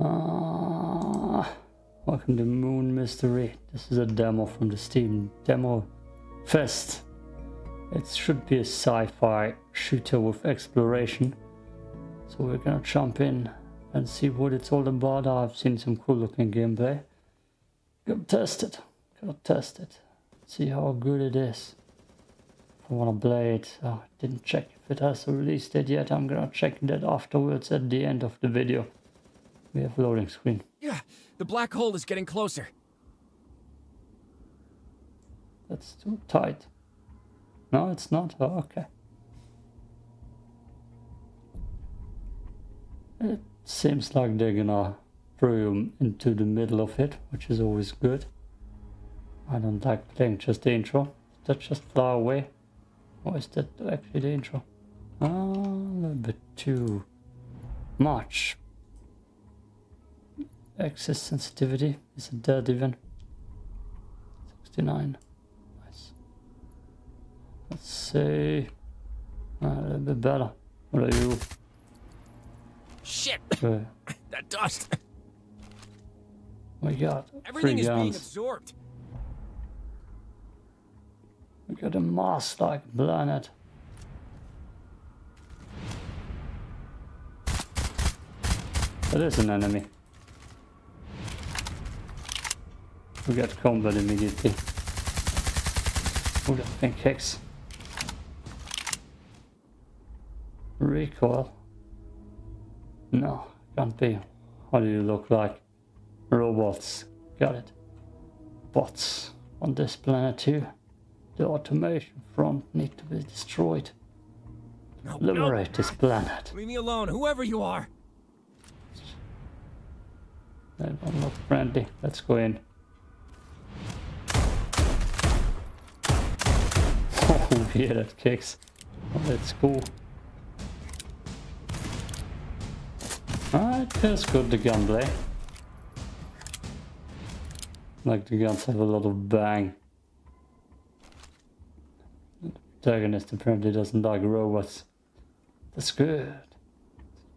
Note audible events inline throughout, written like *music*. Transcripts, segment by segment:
Uh, welcome to Moon Mystery. This is a demo from the Steam Demo Fest. It should be a sci-fi shooter with exploration. So we're gonna jump in and see what it's all about. I've seen some cool looking gameplay. Go test it. Go test it. See how good it is. I want to play it. I didn't check if it has a release date yet. I'm gonna check that afterwards at the end of the video. We have loading screen. Yeah, the black hole is getting closer. That's too tight. No, it's not. Oh, okay. It seems like they're gonna throw you into the middle of it, which is always good. I don't like playing just the intro. That just far away. Or is that actually the intro? Ah, a little bit too much. Access sensitivity. Is a dead even? 69. Nice. Let's see. Ah, a little bit better. What are you? Shit! *coughs* Uh, that dust! we got Everything three is being absorbed. We got a mass like planet. That is an enemy. We got combat immediately. That thing kicks. Recoil. No, can't be. How do you look like? Robots. Got it. Bots on this planet too. The automation front need to be destroyed. No, no. Liberate this planet. Leave me alone, whoever you are. Don't look friendly. Let's go in. Oh *laughs* yeah, that kicks. Oh, that's cool. It feels good, the gunplay. Like the guns have a lot of bang. The protagonist apparently doesn't like robots. That's good.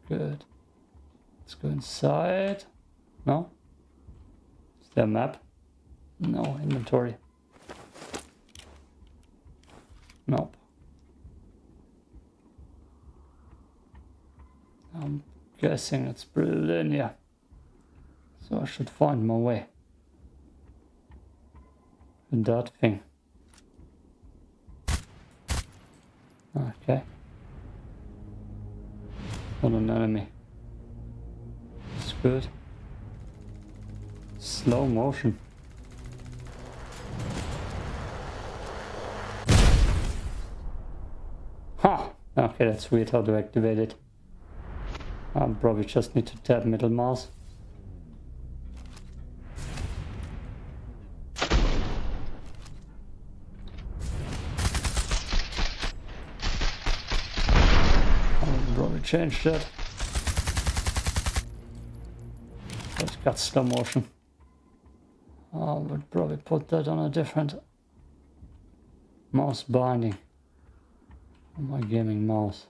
Good. Let's go inside. No? Is there a map? No, inventory. Nope. I'm guessing it's pretty linear. So I should find my way. And that thing. Okay. Not an enemy. It's good. Slow motion. Huh. Okay, that's weird how to activate it. I probably just need to tap middle mouse. I'll probably change that. It's got slow motion. I would probably put that on a different mouse binding my gaming mouse.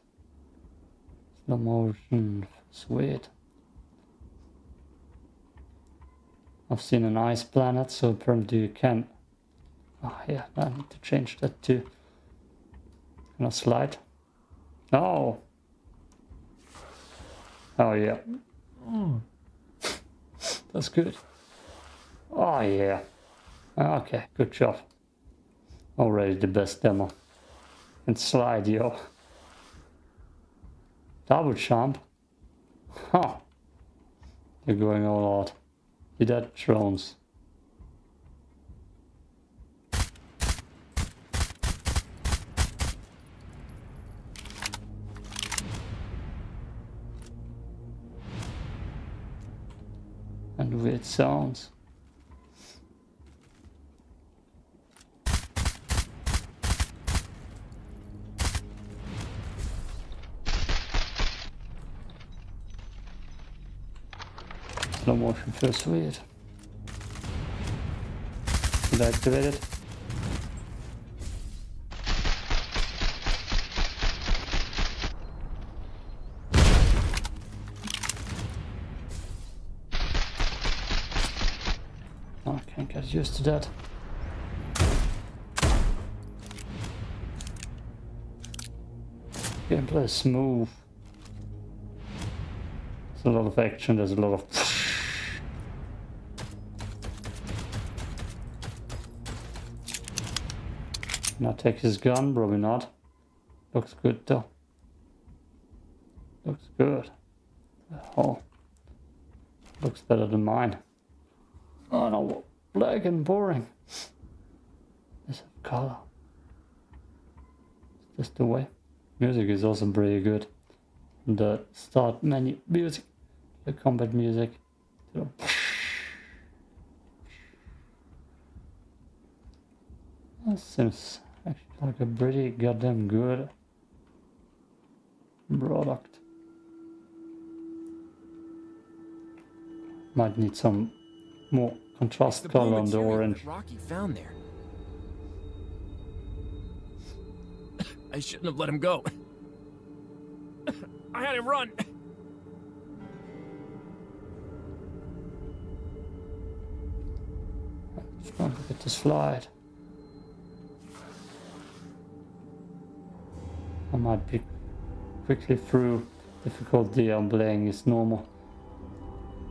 Slow motion, sweet. I've seen an ice planet, so apparently you can. Oh yeah, I need to change that too. Can I slide? Oh! Oh yeah. Hmm. That's good. Oh yeah. Ah, okay, good job. Already the best demo. And slide, yo. Double jump. Huh. You're going all out. You dead Drones. And weird sounds. Slow motion weird. Did I activate it? I can't get used to that. Gameplay is smooth. There's a lot of action, there's a lot of Not take his gun, probably not. Looks good though. Looks good. Oh. Looks better than mine. Oh no, black and boring. This color. Is this the way? Music is also pretty good. The start menu music, the combat music. That seems actually like a pretty goddamn good product. Might need some more contrast color on the orange. Rocky found there. I shouldn't have let him go. I had him run. Just want to get this slide. I might be quickly through difficulty I'm playing is normal.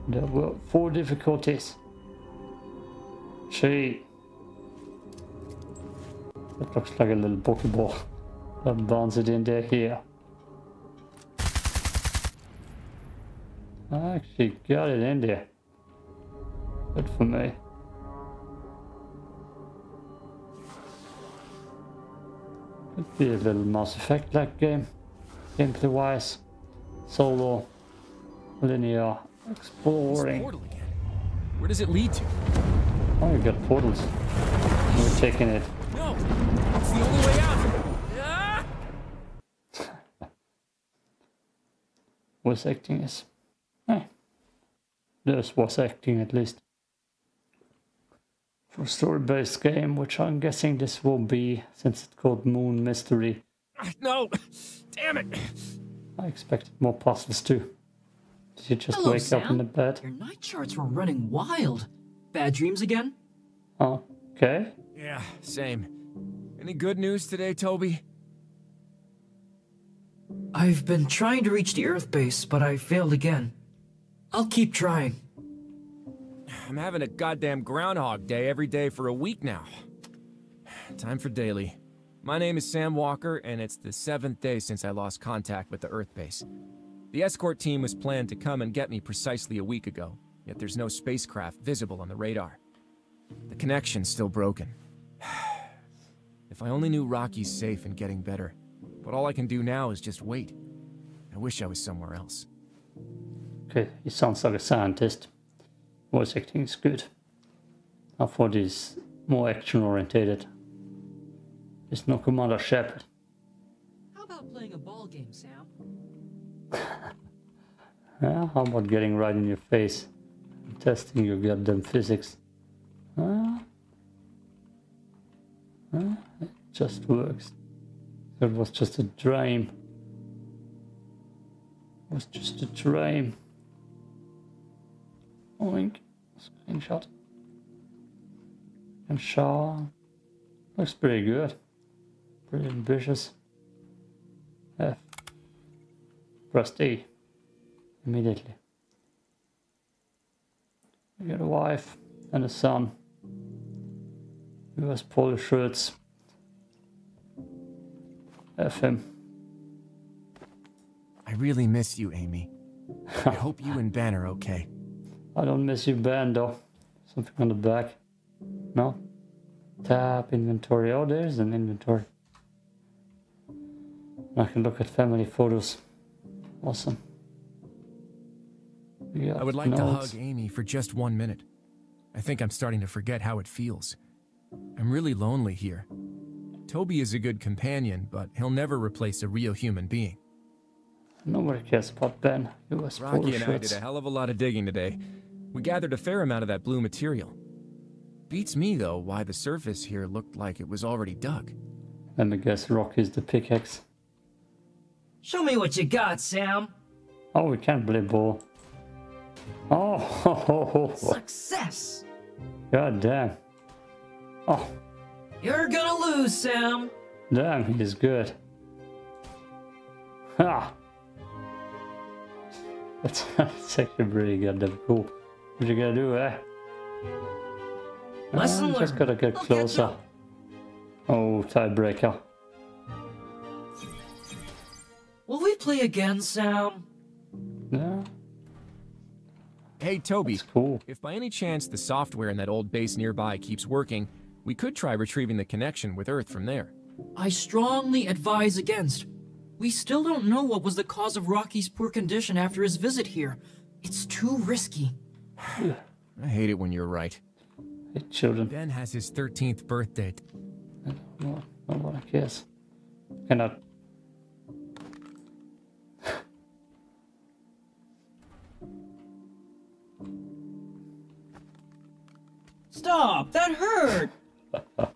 There were four difficulties. Gee. That looks like a little Pokeball. That bounce it in there here. I actually got it in there. Good for me. Be a little Mass Effect like game, gameplay wise. Solo, linear, exploring. Where does it lead to? Oh, you got portals. We're taking it. No, it's the only way out. *laughs* Ah! Voice acting is. Eh. There's voice acting at least. For story-based game, which I'm guessing this will be, since it's called Moon Mystery. *laughs* No, damn it. I expected more puzzles too. Did you just Hello, wake up in the bed? Your night charts were running wild. Bad dreams again? Oh, okay. Yeah, same. Any good news today, Toby? I've been trying to reach the Earth base, but I failed again. I'll keep trying. I'm having a goddamn Groundhog Day every day for a week now. Time for daily. My name is Sam Walker, and it's the seventh day since I lost contact with the Earth base. The escort team was planned to come and get me precisely a week ago, yet there's no spacecraft visible on the radar. The connection's still broken. *sighs* if I only knew Rocky's safe and getting better, but all I can do now is just wait. I wish I was somewhere else. Okay, he sounds like a scientist. Voice acting is good. I thought he's more action orientated. It's not Commander Shepard. How about playing a ball game, Sam? *laughs* Yeah, how about getting right in your face? and Testing your goddamn physics. Huh? Huh? It just works. That was just a dream. It was just a dream. Oink. Screenshot. And Shaw Looks pretty good. Pretty ambitious. F. Press D. Immediately. We got a wife and a son. He wears polo shirts. F him. I really miss you, Amy. I *laughs* hope you and Ben are okay. I don't miss you, Ben, though. Something on the back. No? Tap inventory. Oh, there's an inventory. I can look at family photos. Awesome. We got I would like to hug Amy for just one minute. I think I'm starting to forget how it feels. I'm really lonely here. Toby is a good companion, but he'll never replace a real human being. Nobody cares about Ben. He wears polo Rocky and I did a hell of a lot of digging today. We gathered a fair amount of that blue material. Beats me, though, why the surface here looked like it was already dug. Let me guess, rock is the pickaxe. Show me what you got, Sam. Oh, we can't play ball. Oh, *laughs* Success. God damn. Oh, You're gonna lose, Sam. damn, he's good. Ha! That's, *laughs* that's actually pretty goddamn cool. What you gonna do, eh? Lesson Uh, Just learned. gotta get closer. Oh, tiebreaker. Will we play again, Sam? Yeah, Hey, Toby. it's cool. If by any chance the software in that old base nearby keeps working, we could try retrieving the connection with Earth from there. I strongly advise against. We still don't know what was the cause of Rocky's poor condition after his visit here. It's too risky. I hate it when you're right. Hey, children. Ben has his 13th birthday. No, no one cares. Cannot. Stop! That hurt! *laughs*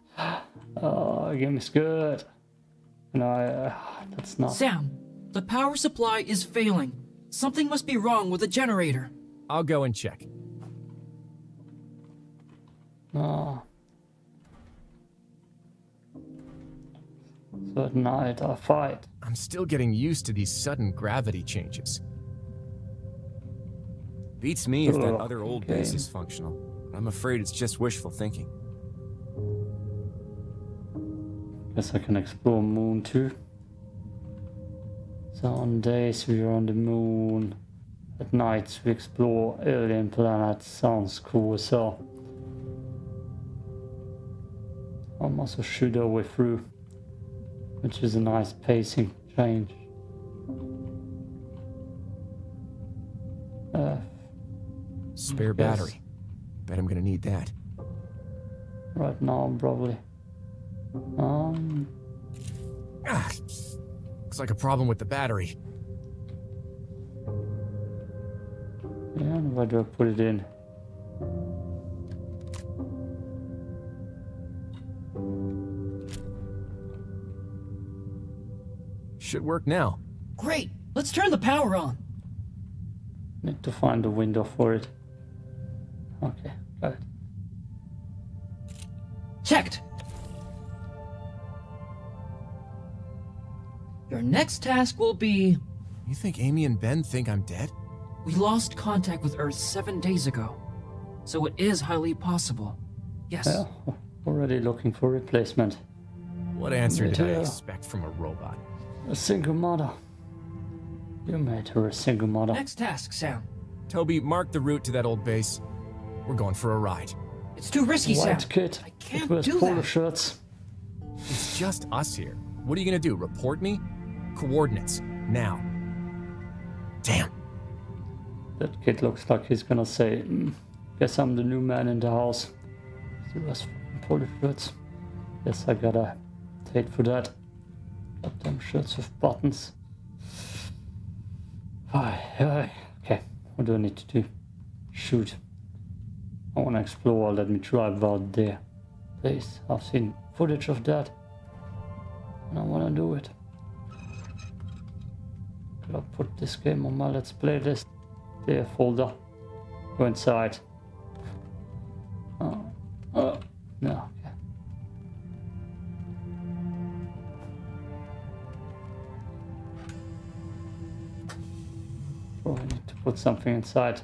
Oh, game is good. No, uh, that's not. Sam, the power supply is failing. Something must be wrong with the generator. I'll go and check. No. So at night I fight. I'm still getting used to these sudden gravity changes. Beats me if that other old base is functional. I'm afraid it's just wishful thinking. Guess I can explore moon too. So on days we are on the moon. At nights we explore alien planets. Sounds cool so. I'm also shoot our way through. Which is a nice pacing change. Uh, Spare battery. Bet I'm gonna need that. right now probably. Um, Ah, looks like a problem with the battery. yeah, and where do I put it in? Should work now. Great! Let's turn the power on. Need to find a window for it. Okay, got it. Your next task will be You think Amy and Ben think I'm dead? We lost contact with Earth seven days ago. So it is highly possible. Yes. Yeah, already looking for replacement. What answer did I Yeah. expect from a robot? A single mother. You made her a single mother. Next task, Sam. Toby, mark the route to that old base. We're going for a ride. It's too risky, Sam. White kid. I can't It wears do polo that. shirts. It's just us here. What are you gonna do? Report me? Coordinates. Now. Damn. That kid looks like he's gonna say, "Mm, "Guess I'm the new man in the house." He wears fucking shirts. Guess I gotta take for that. Goddamn shirts with buttons. Aye, aye. Okay, what do I need to do? Shoot. I wanna explore. Let me drive out there. Please, I've seen footage of that. And I wanna do it. Could I put this game on my Let's Play list? There, folder. Go inside. Oh, ah, oh, ah, no, okay. Probably need to put something inside.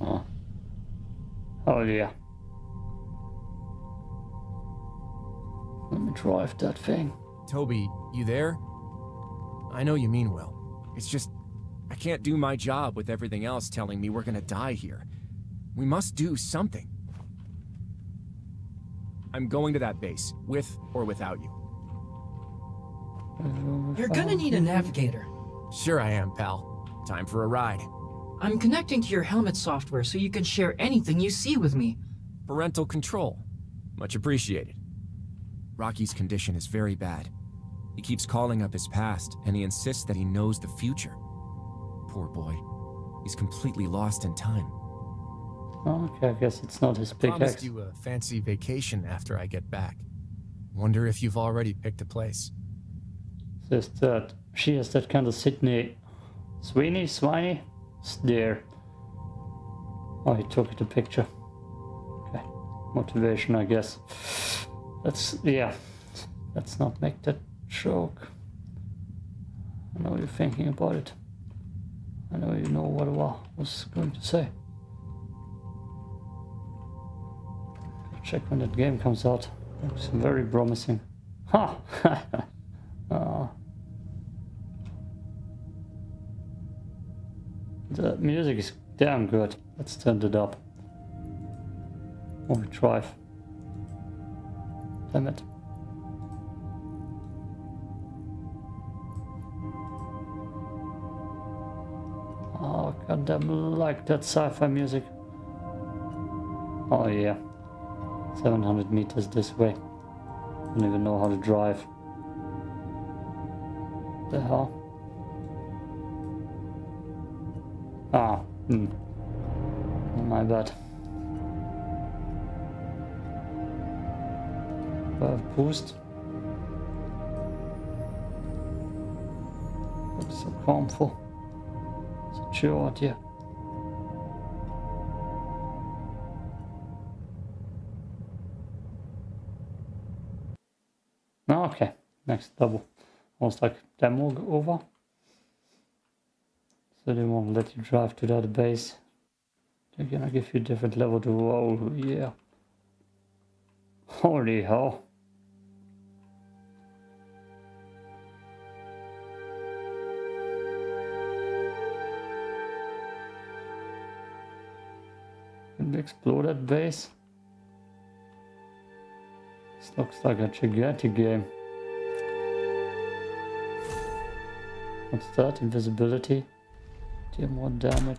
Oh. Oh yeah. Drive that thing. Toby, you there? I know you mean well. It's just, I can't do my job with everything else telling me we're gonna die here. We must do something. I'm going to that base, with or without you. You're gonna need a navigator. Sure I am, pal. Time for a ride. I'm connecting to your helmet software so you can share anything you see with me. Parental control. Much appreciated. Rocky's condition is very bad. He keeps calling up his past, and he insists that he knows the future. Poor boy. He's completely lost in time. Okay, I guess it's not his big Promised X. you a fancy vacation after I get back. Wonder if you've already picked a place. Says that she has that kind of Sydney Sweeney, Swiney stare. Oh, he took it a picture. Okay, motivation, I guess. Let's, yeah, let's not make that joke. I know you're thinking about it. I know you know what I was going to say. Check when that game comes out. Looks very promising. Ha! *laughs* uh, the music is damn good. Let's turn it up. Overdrive. It. Oh, goddamn, like that sci-fi music. Oh yeah. 700 meters this way. Don't even know how to drive. The hell? Ah, hmm. My bad. Uh, boost. Looks so harmful. Such a idea. Okay, next double. Almost like demo over. So they won't let you drive to that base. They're gonna give you a different level to roll, yeah. Holy hell. Can explode that base? This looks like a gigantic game. What's that? Invisibility? Deal more damage.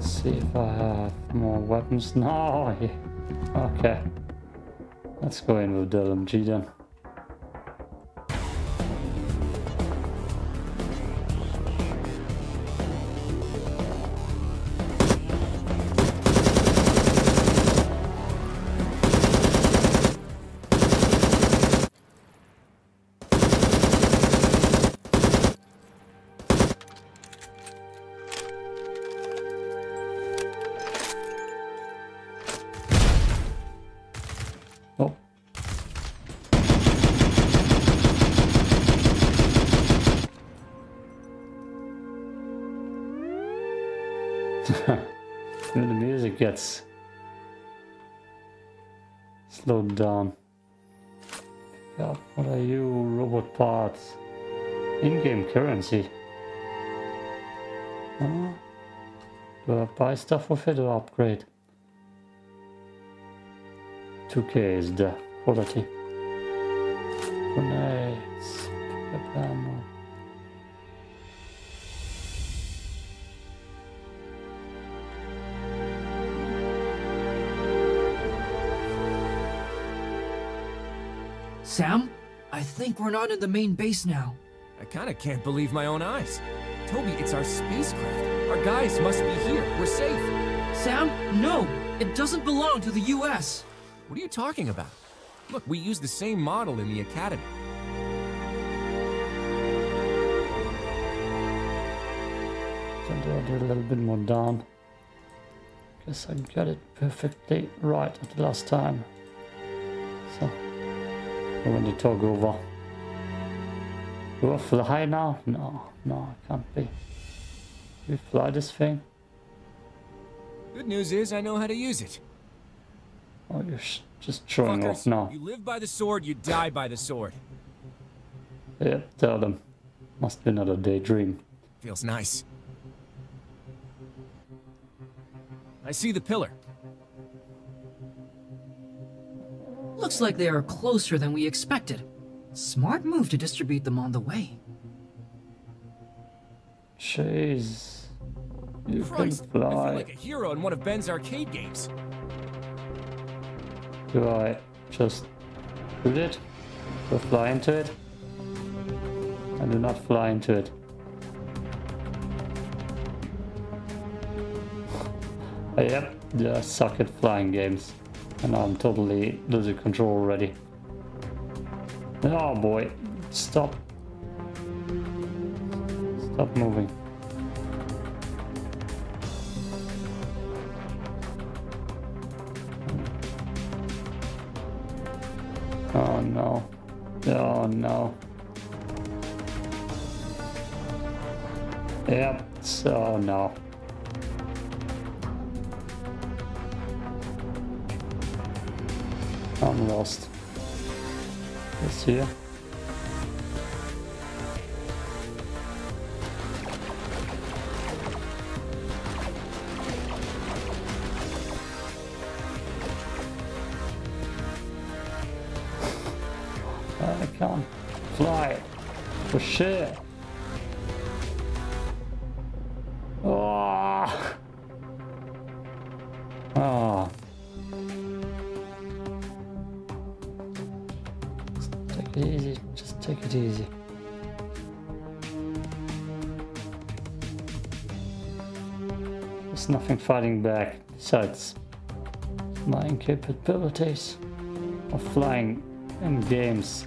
See if I have more weapons. *laughs* No! Okay. Let's go in with the LMG then. Gets slowed down. Yeah, what are you, robot parts? In-game currency. Huh? Do I buy stuff with it or upgrade? 2K is the quality. Grenades, Sam, I think we're not in the main base now. I kinda can't believe my own eyes. Toby, it's our spacecraft. Our guys must be here. We're safe. Sam, no! It doesn't belong to the US! What are you talking about? Look, we use the same model in the Academy. I'll do a little bit more down. Guess I got it perfectly right at the last time. So, when you talk over. Do I fly now? No, no, I can't be. We fly this thing? Good news is I know how to use it. Oh, you're sh just showing off now. You live by the sword, you die by the sword. Yeah, tell them. Must be another daydream. Feels nice. I see the pillar. Looks like they are closer than we expected. Smart move to distribute them on the way. Jeez. You Christ, can fly. I feel like a hero in one of Ben's arcade games. Do I just shoot it? Or fly into it? I do not fly into it. *laughs* yep, they suck at flying games. And I'm totally losing control already. Oh boy, stop. Stop moving. Oh no. Oh no. Yep, so no. I'm lost. This here. I can't fly for shit. There's nothing fighting back besides my incapabilities of flying in games.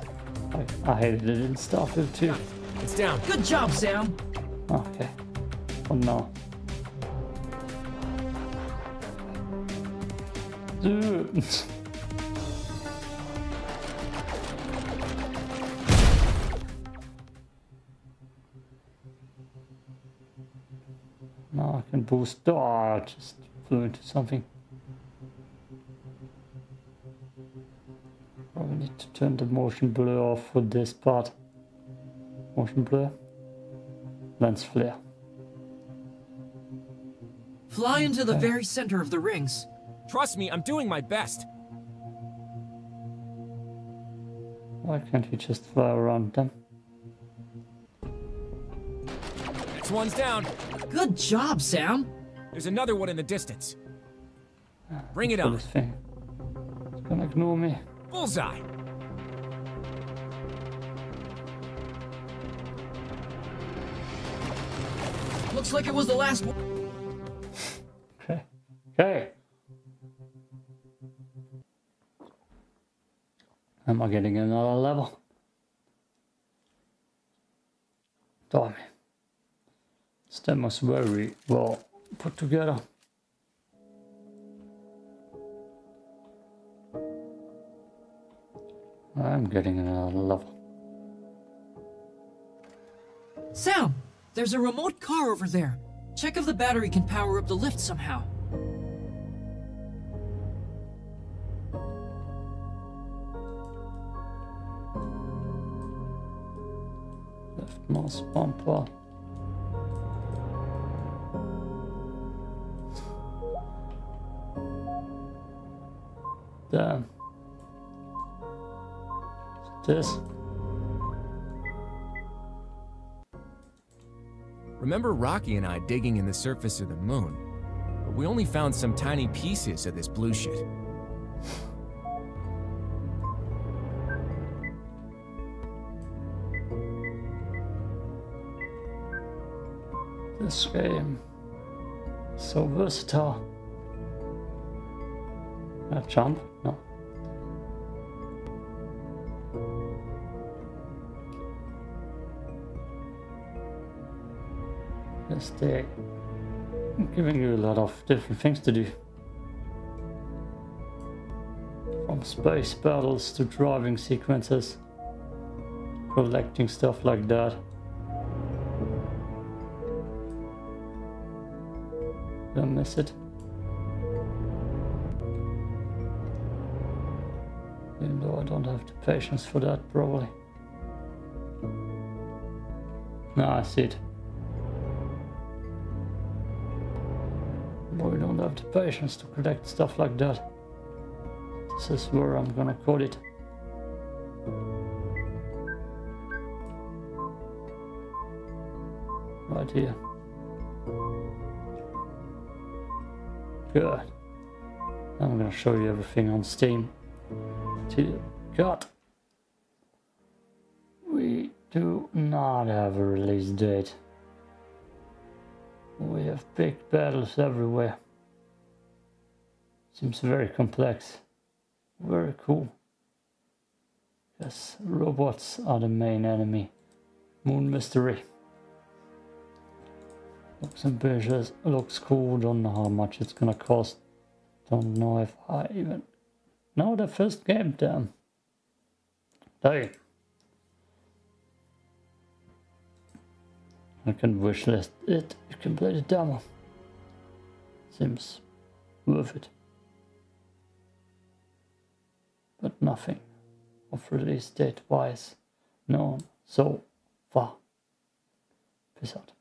Like I hated it in Starfield too. It's down. Good job, Sam. Okay. Oh no. Dude. *laughs* now I can boost. Oh, I just flew into something. Probably need to turn the motion blur off for this part. Motion blur. Lens flare. Fly into the very center of the rings. Trust me, I'm doing my best. Why can't you just fly around them? One's down. Good job, Sam. There's another one in the distance. Ah, Bring it For on. this thing. It's gonna ignore me. Bullseye. Looks like it was the last one. Okay. Okay. Am I getting another level? Damn. Demo was very well put together. I'm getting another level. Sam, there's a remote car over there. Check if the battery can power up the lift somehow. Left mouse bumper. Damn. This. Remember Rocky and I digging in the surface of the moon? But we only found some tiny pieces of this blue shit. This game. So versatile. A jump? No. Yes, they're giving you a lot of different things to do. From space battles to driving sequences, collecting stuff like that. Don't miss it. Don't have the patience for that, probably. No, I see it. We don't have the patience to collect stuff like that. This is where I'm gonna call it. Right here. Good. I'm gonna show you everything on Steam. We do not have a release date. We have big battles everywhere. Seems very complex. Very cool. Yes, robots are the main enemy. Moon Mystery. Looks ambitious, looks cool, don't know how much it's gonna cost. Don't know if I even know the first game, damn. I can wishlist it, you can play the demo. Seems worth it. But nothing of release date wise known so far. Peace out.